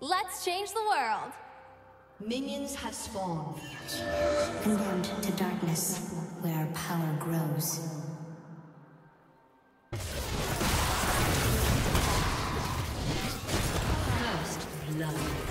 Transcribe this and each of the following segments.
Let's change the world. Minions have spawned. Condemned to darkness, where our power grows. First blood.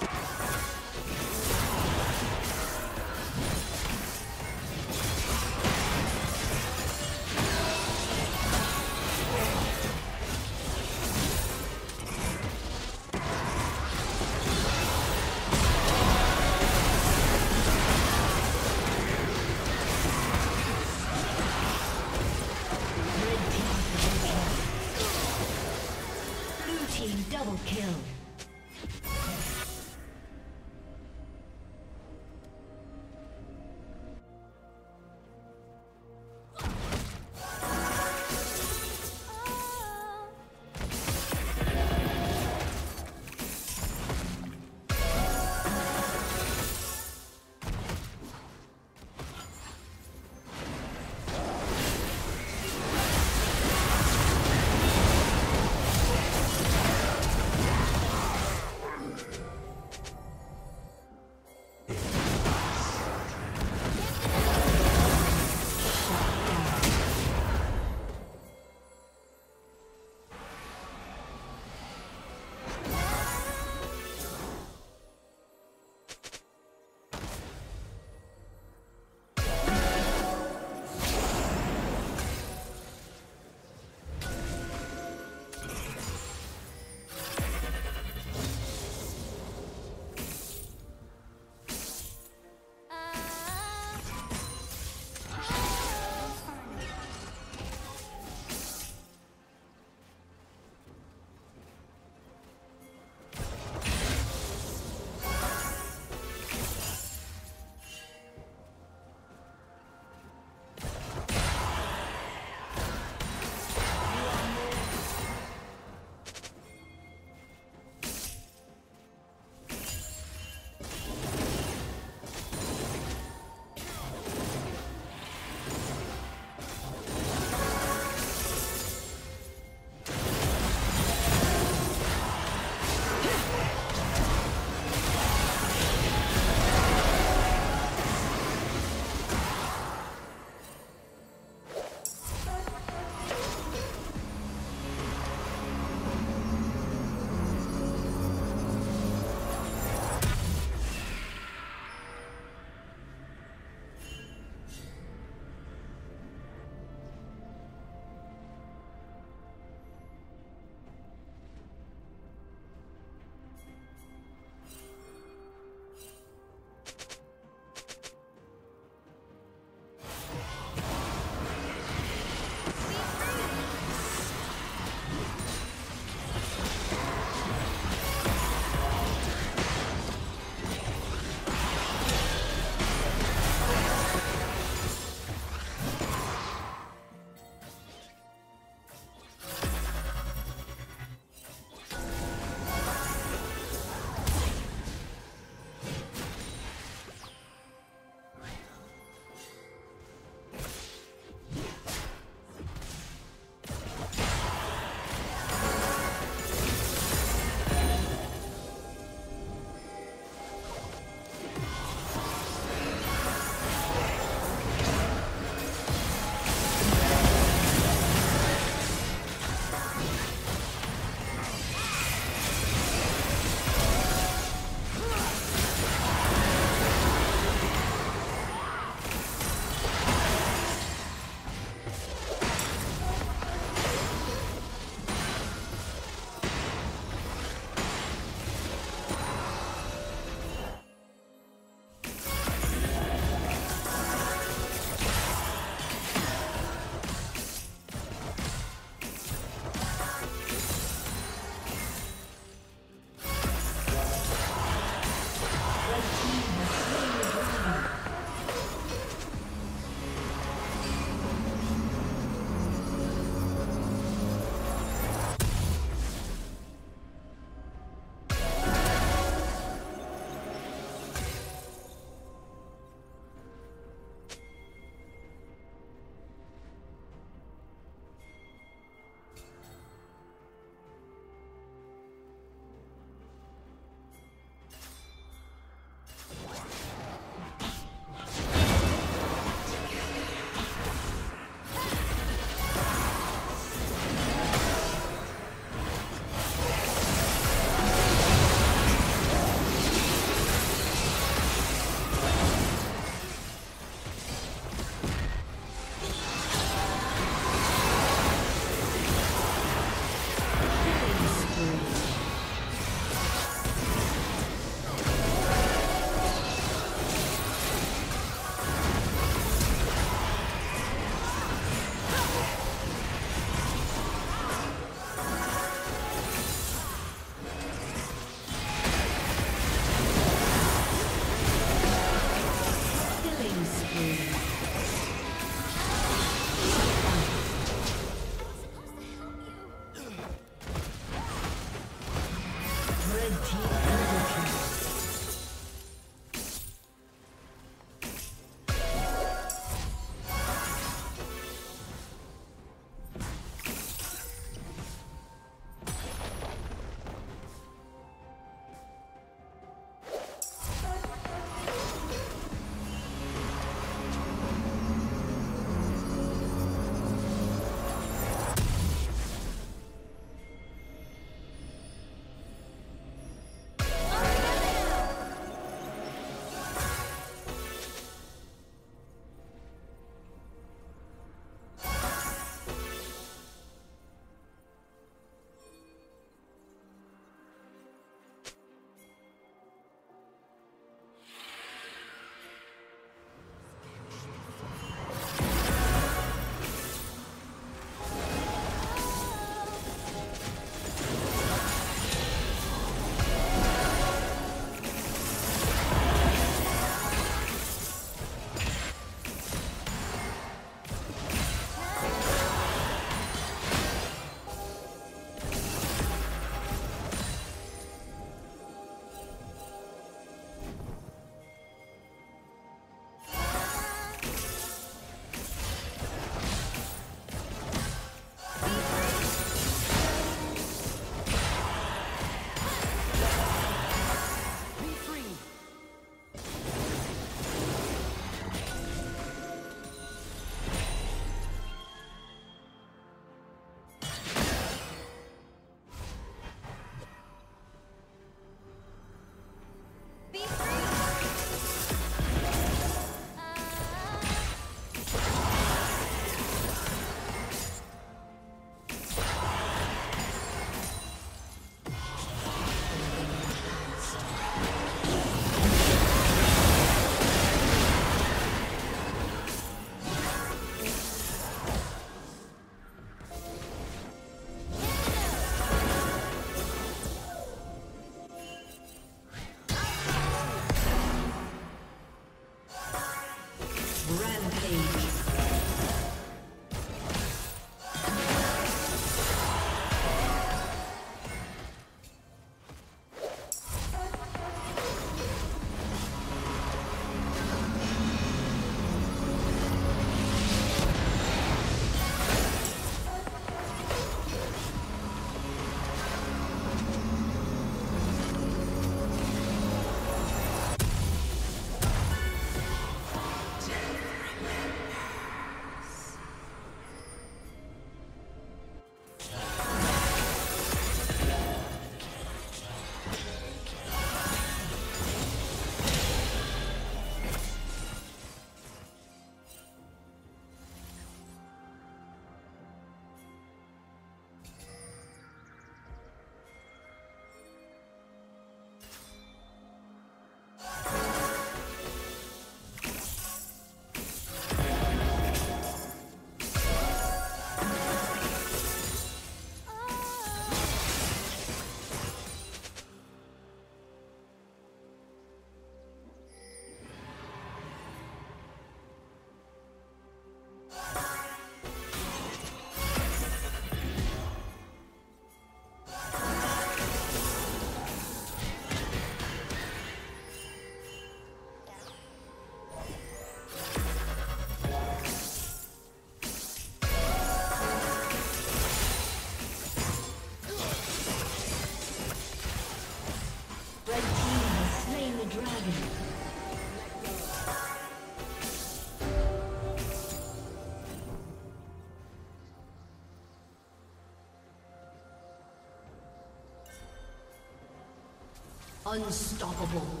Unstoppable.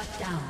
Shut down.